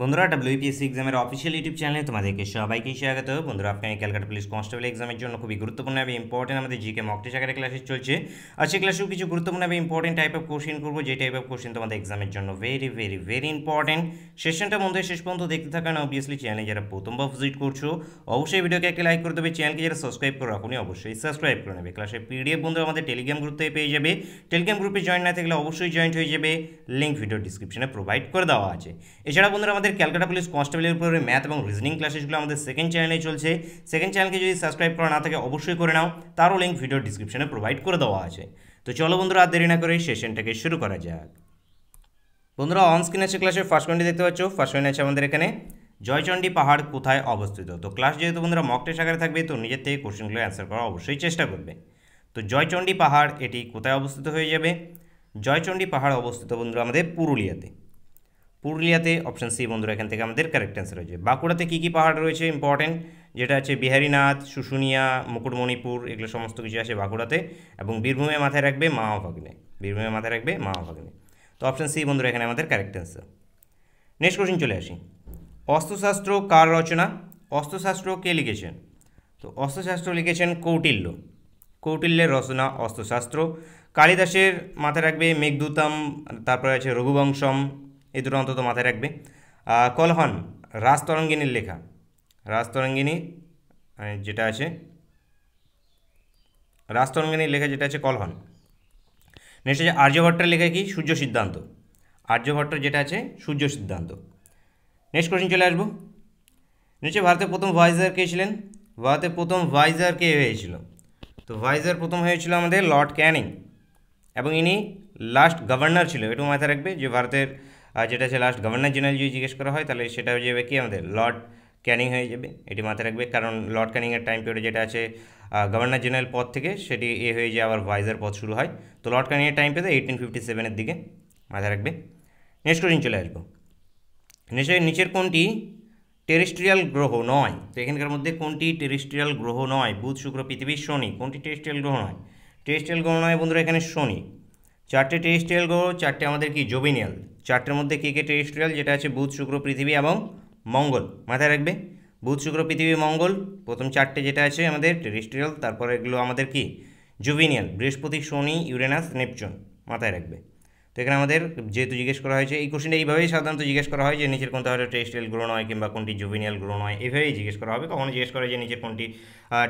বন্ধুরা ডাব্লিউপিএসসি এক্সামের official YouTube চ্যানেলে তোমাদেরকে সবাইকে স্বাগত। বন্ধুরা আপনাকে ক্যালকাটা পুলিশ কনস্টেবল এক্সামের জন্য খুবই গুরুত্বপূর্ণ এবং ইম্পর্টেন্ট আমাদের জিকে মক টেস্ট ক্লাসেস চলছে। আর সেই ক্লাসেও কিছু গুরুত্বপূর্ণ এবং ইম্পর্টেন্ট টাইপ অফ কোশ্চেন করব। যে টাইপ অফ কোশ্চেন তোমাদের এক্সামের জন্য ভেরি ভেরি ভেরি ইম্পর্টেন্ট সেশনটা বন্ধুরা, শেষ পর্যন্ত দেখতে থাকেন। অবভিয়াসলি চ্যানেলে যারা প্রথমবার ভিজিট করছ, অবশ্যই ভিডিওকে একটা লাইক করে দেবে। চ্যানেলকে যারা সাবস্ক্রাইব করে রাখুনি, অবশ্যই সাবস্ক্রাইব করে নেবে। ক্লাসের পিডিএফ বন্ধু আমাদের টেলিগ্রাম গ্রুপ পেয়ে যাবে। টেলিগ্রাম গ্রুপে জয়েন না থাকলে অবশ্যই জয়েন্ট হয়ে যাবে। লিঙ্ক ভিডিও ডিসক্রিপশনে প্রোভাইড করে দেওয়া আছে। এছাড়া বন্ধুরা আমাদের ক্যালকাটা পুলিশ কনস্টেবলের উপরে ম্যাথ এবং রিজনিং ক্লাসেসগুলো আমাদের সেকেন্ড চ্যানেলে চলছে। সেকেন্ড চ্যানেলকে যদি সাবস্ক্রাইব করা না থাকে অবশ্যই করে নাও। তারও লিঙ্ক ভিডিও ডিসক্রিপশনে প্রোভাইড করে দেওয়া আছে। তো চলো বন্ধুরা, আর দেরি না করে সেশনটাকে শুরু করা যাক। বন্ধুরা অন স্ক্রিন আছে ক্লাসের ফার্স্ট পয়েন্টটি দেখতে পাচ্ছ। ফার্স্ট পয়েন্ট আছে আমাদের এখানে, জয়চণ্ডী পাহাড় কোথায় অবস্থিত? তো ক্লাস যেহেতু বন্ধুরা মক টেস্ট থাকবে, তো নিজের থেকে কোশ্চেনগুলো অ্যান্সার করা অবশ্যই চেষ্টা করবে। তো জয়চণ্ডী পাহাড় এটি কোথায় অবস্থিত হয়ে যাবে? জয়চণ্ডী পাহাড় অবস্থিত বন্ধুরা আমাদের পুরুলিয়াতে। পুরুলিয়াতে অপশান সি বন্ধুরা, এখান থেকে আমাদের কারেক্ট অ্যান্সার হয়েছে। বাঁকুড়াতে কী কী পাহাড় রয়েছে ইম্পর্টেন্ট যেটা আছে বিহারীনাথ, শুশুনিয়া, মুকুটমণিপুর, এগুলো সমস্ত কিছু আছে বাঁকুড়াতে। এবং বীরভূমে মাথায় রাখবে মাওভাগ্নে বীরভূমে মাথায় রাখবে মাওভাগ্নে তো অপশান সি বন্ধুরা, এখানে আমাদের কারেক্ট অ্যান্সার নেক্সট কোশ্চিন চলে আসি। অস্ত্রশাস্ত্র কার রচনা? অস্ত্রশাস্ত্র কে লিখেছেন? তো অস্ত্রশাস্ত্র লিখেছেন কৌটিল্য। কৌটিল্যের রচনা অস্ত্রশাস্ত্র। কালিদাসের মাথায় রাখবে মেঘদূতম, তারপরে আছে রঘুবংশম এই দুটো অন্তত মাথায় রাখবে। কলহন, রাজতরঙ্গিনীর লেখা। রাজতরঙ্গিনী যেটা আছে, রাজতরঙ্গিনীর লেখা যেটা আছে কলহন। নেক্সট আছে আর্যভট্টের লেখা কি? সূর্য সিদ্ধান্ত। আর্যভট্টের যেটা আছে, সূর্য সিদ্ধান্ত। নেক্সট কোশ্চেন চলে আসব। নিচে ভারতের প্রথম ভাইজার কে ছিলেন? ভারতের প্রথম ভাইজার কে হয়েছিল? তো ভাইজার প্রথম হয়েছিল আমাদের লর্ড ক্যানিং এবং ইনি লাস্ট গভর্নর ছিল এটু মাথায় রাখবে যে ভারতের যেটা আছে লাস্ট গভর্নর জেনারেল যদি জিজ্ঞেস করা হয়, তাহলে সেটা হয়ে যাবে কি আমাদের লর্ড ক্যানিং হয়ে যাবে, এটি মাথায় রাখবে। কারণ লর্ড ক্যানিংয়ের টাইম পিরিয়ডে যেটা আছে গভর্নর জেনারেল পদ থেকে সেটি এ হয়ে যায় আবার ভাইজার পদ শুরু হয়। তো লর্ড ক্যানিংয়ের টাইম পেতে এইটিন ফিফটি সেভেনের দিকে মাথায় রাখবে। নেক্সট কোশ্চিন চলে আসব। নিচে নিচের কোনটি? টেরিস্ট্রিয়াল গ্রহ নয়। তো এখানকার মধ্যে কোনটি টেরিস্ট্রিয়াল গ্রহ নয়? বুধ, শুক্র পৃথিবীর শনি। কোনটি টেরিস্ট্রিয়াল গ্রহ নয়? টেরিস্ট্রিয়াল গ্রহ নয় বন্ধুরা, এখানে শনি। চারটে টেরিস্ট্রিয়াল গ্রহ চারটে আমাদের কি জোবিনিয়াল চারটের মধ্যে কে কে টেরিস্ট্রিয়াল যেটা আছে বুধ, শুক্র, পৃথিবী এবং মঙ্গল। মাথায় রাখবে? বুধ, শুক্র, পৃথিবী, মঙ্গল। প্রথম চারটে যেটা আছে আমাদের টেরিস্ট্রিয়াল তারপরে এগুলো আমাদের কি? জুবিনিয়াল বৃহস্পতি, শনি, ইউরেনাস, নেপচুন। মাথায় রাখবে। তো এখানে আমাদের যেহেতু জিজ্ঞেস করা হয়েছে, এই কোশ্চেনটা এইভাবেই সাধারণত জিজ্ঞেস করা হয় যে নিচের কোনটা হয়তো টেরিস্ট্রিয়াল গ্রহ নয় কিংবা কোনটি জুবিনিয়াল গ্রহ নয়, এইভাবেই জিজ্ঞেস করা হবে। কখনো জিজ্ঞেস করা যে নিচের কোনটি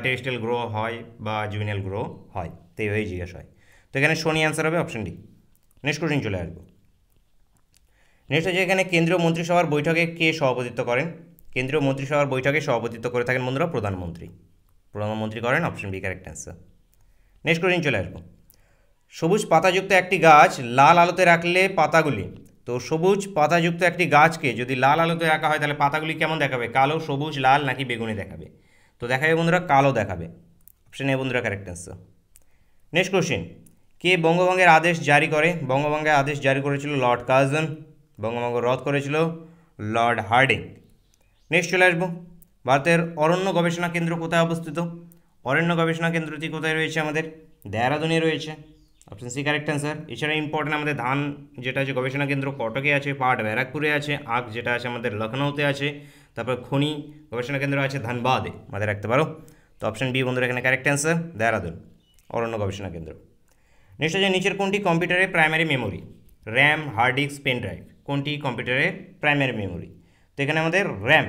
টেরিস্ট্রিয়াল গ্রহ হয় বা জুবিনিয়াল গ্রহ হয়। তো এইভাবেই জিজ্ঞেস হয়। তো এখানে শনি অ্যান্সার হবে অপশন ডি নেক্সট কোশ্চেন চলে আসব। নেক্সট হচ্ছে এখানে কেন্দ্রীয় মন্ত্রিসভার বৈঠকে কে সভাপতিত্ব করেন? কেন্দ্রীয় মন্ত্রিসভার বৈঠকে সভাপতিত্ব করে থাকেন বন্ধুরা প্রধানমন্ত্রী। প্রধানমন্ত্রী করেন option B correct answer next question চলে আসব। সবুজ পাতাযুক্ত একটি গাছ লাল আলোতে রাখলে পাতাগুলি, তো সবুজ পাতাযুক্ত একটি গাছকে যদি লাল আলোতে রাখা হয়, তাহলে পাতাগুলি কেমন দেখাবে? কালো, সবুজ, লাল নাকি বেগুনি দেখাবে? তো দেখাবে বন্ধুরা, কালো দেখাবে। অপশন এ বন্ধুরা কারেক্ট অ্যান্সার নেক্সট কোশ্চেন কে বঙ্গভঙ্গের আদেশ জারি করে? বঙ্গভঙ্গের আদেশ জারি করেছিল লর্ড কার্জন বঙ্গভঙ্গ রদ করেছিল লর্ড হার্ডিং। নেক্সট চলে আসব। ভারতের অরণ্য গবেষণা কেন্দ্র কোথায় অবস্থিত? অরণ্য গবেষণা কেন্দ্রটি কোথায় রয়েছে আমাদের? দেহরাদুনে রয়েছে। অপশন সি কারেক্ট অ্যান্সার এছাড়া ইম্পর্টেন্ট আমাদের ধান যেটা আছে, গবেষণা কেন্দ্র কটকে আছে, পাট ব্যারাকপুরে আছে, আখ যেটা আছে আমাদের লখনৌতে আছে, তারপর খনি গবেষণা কেন্দ্র আছে ধানবাদে। মাথায় রাখতে পারো? তো অপশন বি বন্ধুরা এখানে কারেক্ট অ্যান্সার দেহরাদুন, অরণ্য গবেষণা কেন্দ্র। নেক্সট হচ্ছে নিচের কোনটি কম্পিউটারের primary memory RAM hard disk pen drive কোনটি কম্পিউটারের প্রাইমারি মেমোরি তো এখানে আমাদের র্যাম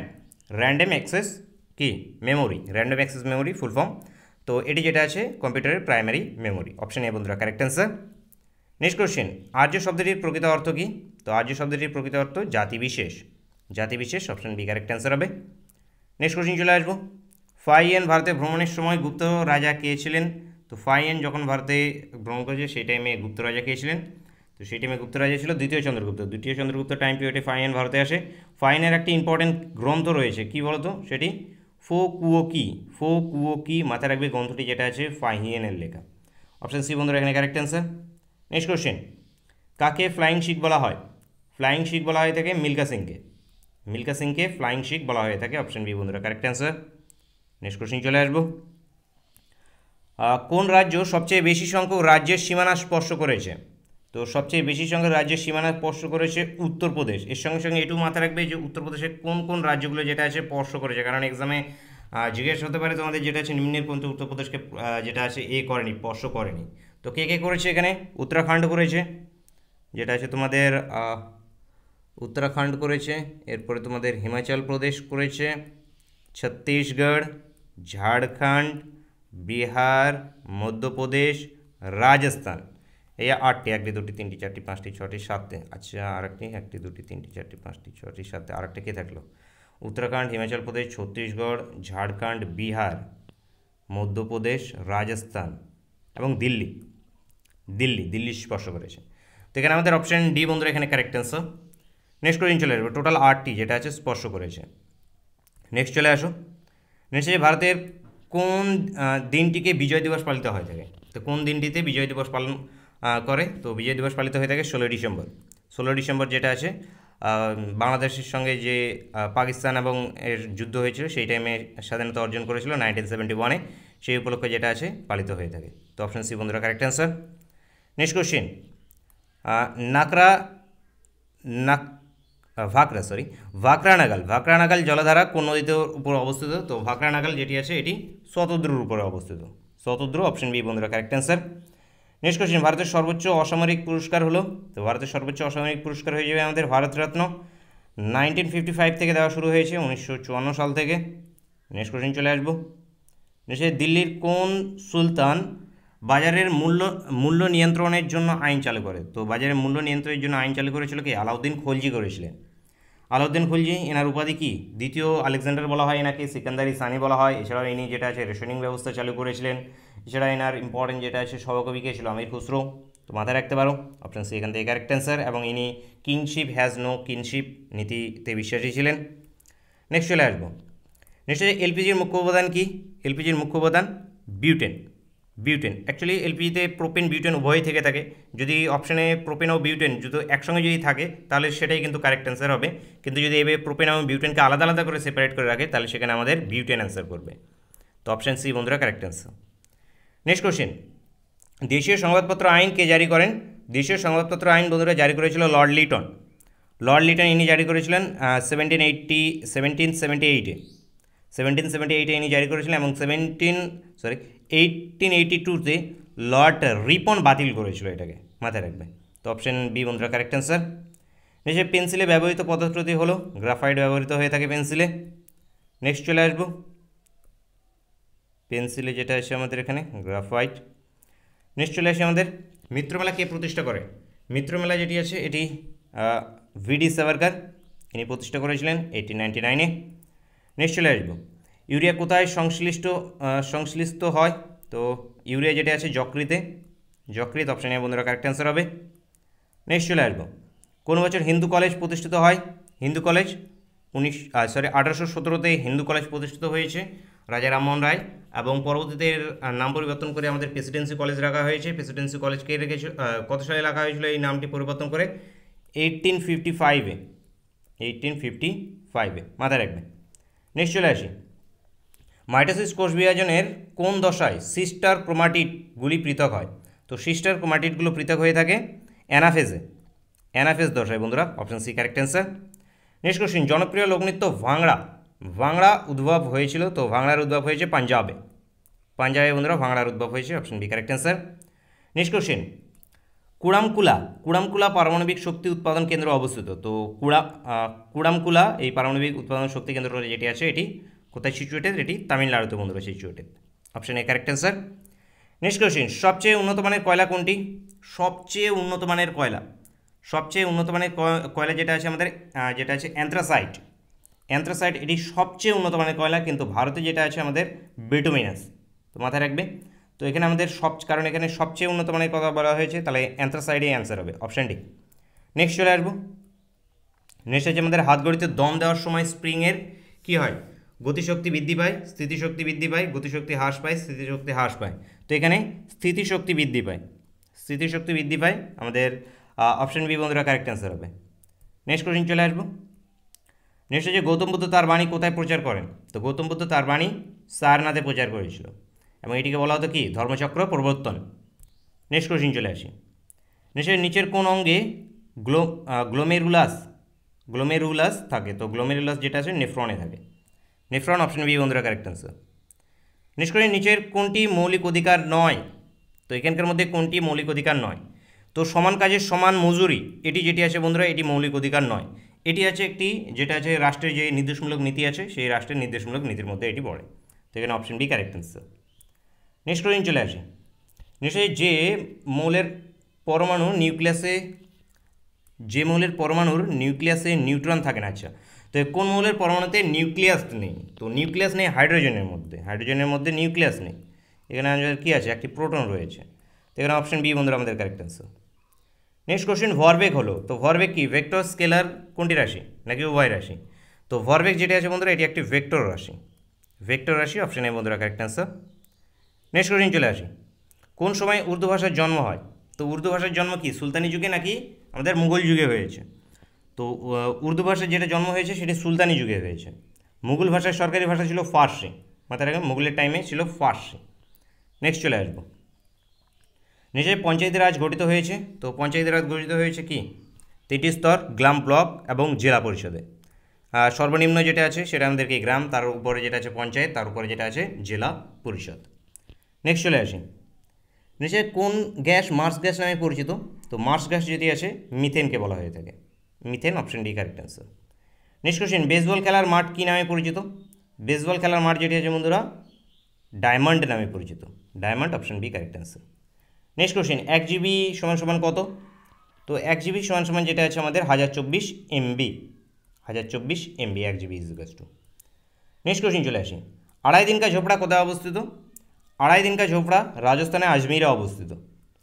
র্যান্ডম অ্যাক্সেস কি? Memory random access memory full form তো এটি যেটা আছে, কম্পিউটারের প্রাইমারি মেমোরি অপশন এ বন্ধুরা কারেক্ট অ্যান্সার নেক্সট কোশ্চেন আর্য শব্দটির প্রকৃত অর্থ কী? তো আর্য শব্দটির প্রকৃত অর্থ জাতি বিশেষ জাতি বিশেষ অপশন বি কারেক্ট অ্যান্সার হবে। নেক্সট কোশ্চেন চলে আসব। ফাইয়েন ভারতে ভ্রমণের সময় গুপ্ত রাজা কে ছিলেন? তো ফাইয়েন যখন ভারতে ভ্রমণ করেছে, সেই টাইমে গুপ্ত রাজা কে ছিলেন তো সেই টাইমে গুপ্ত রাজা ছিল দ্বিতীয় চন্দ্রগুপ্ত। দ্বিতীয় চন্দ্রগুপ্ত টাইম পিরিয়ডে ফাইয়েন ভারতে আসে। ফাইনের একটি ইম্পর্টেন্ট গ্রন্থ রয়েছে। কী বলতো? সেটি ফো কুও কি? ফো কুও কি? মাথায় রাখবে গ্রন্থটি যেটা আছে ফাহিয়েনের লেখা। অপশান সি বন্ধুরা, এখানে কারেক্ট অ্যান্সার নেক্সট কোশ্চেন কাকে ফ্লাইং শিখ বলা হয়? ফ্লাইং শিখ বলা হয়ে থাকে মিল্কা সিংকে। মিল্কা সিংকে ফ্লাইং শিখ বলা হয়ে থাকে। অপশন বি বন্ধুরা কারেক্ট অ্যান্সার নেক্সট কোশ্চেন চলে আসব। কোন রাজ্য সবচেয়ে বেশি সংখ্যক রাজ্যের সীমানা স্পর্শ করেছে? তো সবচেয়ে বেশি সংখ্যক রাজ্যের সীমানা স্পর্শ করেছে উত্তরপ্রদেশ। এর সঙ্গে সঙ্গে এটুকু মাথায় রাখবে যে উত্তরপ্রদেশের কোন কোন রাজ্যগুলো যেটা আছে স্পর্শ করেছে। কারণ এক্সামে জিজ্ঞেস হতে পারে তোমাদের যেটা আছে নিম্নের কোন উত্তরপ্রদেশকে যেটা আছে এ করেনি, স্পর্শ করেনি। তো কে কে করেছে এখানে? উত্তরাখণ্ড করেছে। যেটা আছে তোমাদের উত্তরাখণ্ড করেছে। এরপরে তোমাদের হিমাচল প্রদেশ করেছে। ছত্তিশগড়, ঝাড়খণ্ড বিহার, মধ্যপ্রদেশ, রাজস্থান। এই আটটি, একটি, দুটি, তিনটি, চারটি, পাঁচটি ছটি সাতটি। আচ্ছা আরেকটি, একটি, দুটি, তিনটি, চারটি, পাঁচটি ছটি সাতটি, আরেকটা কে থাকল উত্তরাখণ্ড, হিমাচল প্রদেশ, ছত্তিশগড়, ঝাড়খণ্ড, বিহার, মধ্যপ্রদেশ, রাজস্থান এবং দিল্লি। দিল্লি দিল্লি স্পর্শ করেছে। তো এখানে আমাদের অপশান ডি বন্ধুরা, এখানে কারেক্ট অ্যান্সার নেক্সট কোয়েশ্চেন চলে আসবে। টোটাল আটটি, যেটা আছে, স্পর্শ করেছে। নেক্সট চলে আসো। নেক্সট ভারতের কোন দিনটিকে বিজয় দিবস পালিত হয়ে থাকে? তো কোন দিনটিতে বিজয় দিবস পালন করে? তো বিজয় দিবস পালিত হয়ে থাকে ষোলোই ডিসেম্বর। ষোলোই ডিসেম্বর যেটা আছে বাংলাদেশের সঙ্গে যে পাকিস্তান এবং এর যুদ্ধ হয়েছিল, সেই টাইমে স্বাধীনতা অর্জন করেছিল নাইনটিন সেভেন্টি ওয়ানে সেই উপলক্ষে যেটা আছে, পালিত হয়ে থাকে। তো অপশন সি বন্ধুরা কারেক্ট অ্যান্সার নেক্সট কোশ্চেন নাকরা, নাক ভাকরা সরি ভাকরানাগাল। ভাকরানাগাল জলাধারা কোন নদীতে উপর অবস্থিত? তো ভাকরানাগাল যেটি আছে, এটি শতদ্রুর উপরে অবস্থিত। শতদ্রু অপশন বি বন্ধুরা কারেক্ট অ্যান্সার নেক্সট কোশ্চেন ভারতের সর্বোচ্চ অসামরিক পুরস্কার হলো? তো ভারতের সর্বোচ্চ অসামরিক পুরস্কার হয়ে যাবে আমাদের ভারতরত্ন। নাইনটিন ফিফটি ফাইভ থেকে দেওয়া শুরু হয়েছে, উনিশশো চুয়ান্ন সাল থেকে। নেক্সট কোশ্চেন চলে আসব। দেশে দিল্লির কোন সুলতান বাজারের মূল্য মূল্য নিয়ন্ত্রণের জন্য আইন চালু করে। তো বাজারের মূল্য নিয়ন্ত্রণের জন্য আইন চালু করেছিল কি? আলাউদ্দিন খলজি করেছিলেন। আলাউদ্দিন খলজি এনার উপাধি কি? দ্বিতীয় আলেকজান্ডার বলা হয় এনাকে, সিকান্দারি সানি বলা হয়। এছাড়াও ইনি যেটা আছে রেশনিং ব্যবস্থা চালু করেছিলেন। এছাড়া এনার ইম্পর্টেন্ট যেটা আছে সভাকবি কে ছিল? আমির খুসরো। তো মাথায় রাখতে পারো অপশন সি এখান থেকে কারেক্ট অ্যান্সার এবং ইনি কিংশিপ হ্যাজ নো কিনশিপ নীতিতে বিশ্বাসী ছিলেন। নেক্সট চলে আসব। নেক্সট এলপিজির মুখ্য উপাদান কি? এলপিজির মুখ্য উপাদান বিউটেন। বিউটেন। অ্যাকচুয়ালি এলপিজিতে প্রোপেন বিউটেন উভয়ই থেকে থাকে। যদি অপশানে প্রোপেন ও বিউটেন যদি একসঙ্গে যদি থাকে, তাহলে সেটাই কিন্তু কারেক্ট অ্যান্সার হবে। কিন্তু যদি এভাবে প্রোপেন এবং বিউটেনকে আলাদা আলাদা করে সেপারেট করে রাখে, তাহলে সেখানে আমাদের বিউটেন অ্যান্সার করবে। তো অপশান সি বন্ধুরা কারেক্ট অ্যান্সার নেক্সট কোশ্চেন দেশীয় সংবাদপত্র আইন কে জারি করেন? দেশীয় সংবাদপত্র আইন বন্ধুরা জারি করেছিল লর্ড লিটন। লর্ড লিটন ইনি জারি করেছিলেন সেভেন্টিন এইটটি সেভেন্টিন সেভেন্টি এইটে সেভেন্টিন সেভেন্টি এইটে ইনি জারি করেছিলেন এবং সেভেন্টিন সরি এইটিন এইটি টুতে লর্ড রিপন বাতিল করেছিল এটাকে। মাথায় রাখবে তো অপশন বি বন্ধুরা কারেক্ট অ্যান্সার নেক্সট পেন্সিলে ব্যবহৃত পদার্থটি হলো গ্রাফাইট ব্যবহৃত হয়ে থাকে পেন্সিলে। নেক্সট চলে আসব। পেন্সিলে যেটা আছে আমাদের এখানে গ্রাফাইট নেক্সট চলে আসে আমাদের মিত্রমেলা কে প্রতিষ্ঠা করে? মিত্রমেলা যেটি আছে, এটি ভিডি সাভারকার ইনি প্রতিষ্ঠা করেছিলেন এইটিন নাইনটি নাইনে নেক্সট চলে আসব। ইউরিয়া কোথায় সংশ্লিষ্ট সংশ্লিষ্ট হয়? তো ইউরিয়া যেটা আছে যকৃতে, যকৃত অপশানে বন্ধুরা কারেক্ট অ্যান্সার হবে। নেক্সট চলে আসব। কোন বছর হিন্দু কলেজ প্রতিষ্ঠিত হয়? হিন্দু কলেজ উনিশ সরি আঠারোশো সতেরোতে হিন্দু কলেজ প্রতিষ্ঠিত হয়েছে রাজা রামমোহন রায় এবং পরবর্তীতে নাম পরিবর্তন করে আমাদের প্রেসিডেন্সি কলেজ রাখা হয়েছে। প্রেসিডেন্সি কলেজকে রেখেছিল কত সালে রাখা হয়েছিল এই নামটি পরিবর্তন করে? এইটিন ফিফটি ফাইভে এইটিন ফিফটি ফাইভে মাথায় রাখবে নেক্সট চলে আসি। মাইটোসিস কোষ বিভাজনের কোন দশায় সিস্টার ক্রোমাটিডগুলি পৃথক হয়? তো সিস্টার ক্রোমাটিডগুলো পৃথক হয়ে থাকে অ্যানাফেজে। অ্যানাফেজ দশায় বন্ধুরা option C correct answer next question জনপ্রিয় লোকনৃত্য ভাংড়া ভাংড়া উদ্ভব হয়েছিল, তো ভাংড়ার উদ্ভব হয়েছে পাঞ্জাবে। পাঞ্জাবে বন্ধুরা ভাংড়ার উদ্ভব হয়েছে option B correct answer next question Kudankulam Kudankulam পারমাণবিক শক্তি উৎপাদন কেন্দ্র অবস্থিত। তো কুড়া কুড়ামকুলা এই পারমাণবিক উৎপাদন শক্তি কেন্দ্র যেটি আছে, এটি কোথায় সিচুয়েটেড এটি তামিলনাড়ুতে বন্ধুরা situated option A correct answer next question সবচেয়ে উন্নত মানের কয়লা কোনটি? সবচেয়ে উন্নত মানের কয়লা। সবচেয়ে উন্নত মানের কয়- কয়লা যেটা আছে আমাদের যেটা আছে অ্যান্থ্রাসাইট। অ্যান্থ্রাসাইট এটি সবচেয়ে উন্নত মানের কয়লা, কিন্তু ভারতে যেটা আছে আমাদের বেটুমিনাস। তো মাথায় রাখবে তো এখানে আমাদের সব কারণ এখানে সবচেয়ে উন্নত মানের কথা বলা হয়েছে, তাহলে অ্যান্থ্রাসাইডই অ্যান্সার হবে অপশান ডি নেক্সট চলে আসব। নেক্সট হচ্ছে আমাদের হাত গড়িতে দম দেওয়ার সময় স্প্রিংয়ের কি হয়? গতিশক্তি বৃদ্ধি পায়, স্থিতিশক্তি বৃদ্ধি পায়, গতিশক্তি হ্রাস পায়, স্থিতিশক্তি হ্রাস পায়। তো এখানে স্থিতিশক্তি বৃদ্ধি পায়। স্থিতিশক্তি বৃদ্ধি পায়, আমাদের অপশান বি বন্ধুরা কারেক্ট অ্যান্সার হবে। নেক্সট কোশ্চেন চলে আসব। নেক্সট হচ্ছে গৌতম বুদ্ধ তার বাণী কোথায় প্রচার করেন? তো গৌতম বুদ্ধ তার বাণী সারনাথে প্রচার করেছিল। এবং এটিকে বলা হতো কি? ধর্মচক্র প্রবর্তন। নেক্সট কোশ্চেন চলে আসি। নিচের নিচের কোন অঙ্গে গ্লো গ্লোমেরুলাস গ্লোমেরুলাস থাকে। তো গ্লোমেরুলাস যেটা আছে নেফ্রনে থাকে। নেফ্রন অপশন বি বন্ধুরা কারেক্ট অ্যান্সার নিষ্করি নিচের কোনটি মৌলিক অধিকার নয়? তো এখানকার মধ্যে কোনটি মৌলিক অধিকার নয়? তো সমান কাজের সমান মজুরি, এটি যেটি আছে বন্ধুরা, এটি মৌলিক অধিকার নয়। এটি আছে একটি, যেটা আছে রাষ্ট্রের যে নির্দেশমূলক নীতি আছে, সেই রাষ্ট্রের নির্দেশমূলক নীতির মধ্যে এটি পড়ে। তো এখানে option B correct answer next question চলে আসে। নিশ্চয়ই যে মৌলের পরমাণু নিউক্লিয়াসে, যে মৌলের পরমাণুর নিউক্লিয়াসে নিউট্রন থাকে না আচ্ছা। তো কোন মৌলের পরমাণুতে নিউক্লিয়াস নেই? তো নিউক্লিয়াস নেই হাইড্রোজেনের মধ্যে। হাইড্রোজেনের মধ্যে নিউক্লিয়াস নেই। এখানে আমাদের কী আছে? একটি প্রোটন রয়েছে। তো এখানে অপশন বি বন্ধুরা, আমাদের কারেক্ট অ্যান্সার নেক্সট কোশ্চেন ভরবেগ হলো। তো ভরবেগ কি? ভেক্টর স্কেলার কোনটি রাশি? নাকি উভয় রাশি? তো ভরবেগ যেটি আছে বন্ধুরা, এটি একটি ভেক্টর রাশি। ভেক্টর রাশি অপশন এ বন্ধুরা কারেক্ট অ্যান্সার নেক্সট কোশ্চেন চলে আসি। কোন সময় উর্দু ভাষার জন্ম হয়? তো উর্দু ভাষার জন্ম কি? সুলতানি যুগে নাকি আমাদের মুঘল যুগে হয়েছে? তো উর্দু ভাষার যেটা জন্ম হয়েছে সেটি সুলতানি যুগে হয়েছে। মুঘল ভাষার সরকারি ভাষা ছিল ফার্সি। মাথায় রাখবেন, মুঘলের টাইমে ছিল ফার্সি। নেক্সট চলে আসব। নিচে পঞ্চায়েতের রাজ গঠিত হয়েছে। তো পঞ্চায়েতের রাজ গঠিত হয়েছে কি? তিনটি স্তর, গ্রাম ব্লক এবং জেলা পরিষদে। সর্বনিম্ন যেটা আছে সেটা আমাদেরকে গ্রাম, তার উপরে যেটা আছে পঞ্চায়েত, তার উপরে যেটা আছে জেলা পরিষদ। নেক্সট চলে আসি। নিচে কোন গ্যাস মার্স গ্যাস নামে পরিচিত? তো মার্স গ্যাস যদি আছে মিথেনকে বলা হয়ে থাকে। Methane option D correct answer next question baseball খেলার মাঠ কী নামে পরিচিত? বেসবল খেলার মাঠ যেটি আছে বন্ধুরা ডায়মন্ড নামে পরিচিত। Diamond option B correct answer next question এক জিবি সমান সমান কত? তো এক জিবি সমান সমান যেটা আছে আমাদের, হাজার চব্বিশ এমবি হাজার চব্বিশ এমবি এক GB is to next question চলে আসি। আড়াই দিনকার ঝোপড়া কোথায় অবস্থিত? আড়াই দিন কা ঝোপড়া রাজস্থানে আজমিরে অবস্থিত।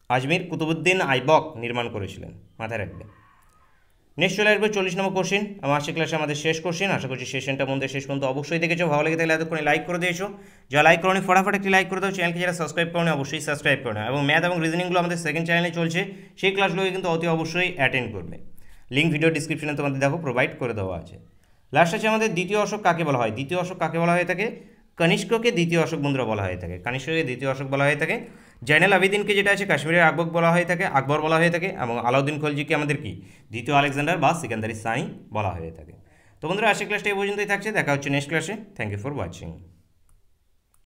আজমির কুতুবুদ্দিন আইবক নির্মাণ করেছিলেন মাথায় রাখবে নেক্সট চলে আসবে চল্লিশ নম্বর কোশ্চেন আমার আজকে ক্লাসে আমাদের শেষ কোশ্চেন আশা করছি সেশনটা মধ্যে শেষ পর্যন্ত অবশ্যই দেখেছ। ভালো লেগে থাকলে এতক্ষণে লাইক করে দিয়েছ। যা লাইক করনি, ফটাফট একটি লাইক করে দাও। চ্যানেলকে যারা সাবস্ক্রাইব করনি, অবশ্যই সাবস্ক্রাইব করে এবং ম্যাথ এবং রিজনিংগুলো আমাদের সেকেন্ড চ্যানেলে চলছে, সেই ক্লাসগুলোকে কিন্তু অতি অবশ্যই অ্যাটেন্ড করবে। লিঙ্ক ভিডিও ডিসক্রিপশনে তোমাদের দেখো প্রোভাইড করে দেওয়া আছে। লাস্ট আছে আমাদের দ্বিতীয় অশোক কাকে বলা হয়? দ্বিতীয় অশোক কাকে বলা হয়ে থাকে? কনিষ্ককে দ্বিতীয় অশোক বন্ধুরা বলা হয়ে থাকে। কনিষ্ককে দ্বিতীয় অশোক বলা হয়ে থাকে। জয়নাল আবেদিনকে যেটা আছে, কাশ্মীরের আকবর বলা হয়ে থাকে, আকবর বলা হয়ে থাকে এবং আলাউদ্দিন খলজিকে আমাদের কি? দ্বিতীয় আলেকজান্ডার বা সিকান্দারি সাই বলা হয়ে থাকে। তো বন্ধুরা, আজকের ক্লাসটা এই পর্যন্তই থাকছে, দেখা হচ্ছে নেক্সট ক্লাসে থ্যাংক ইউ ফর ওয়াচিং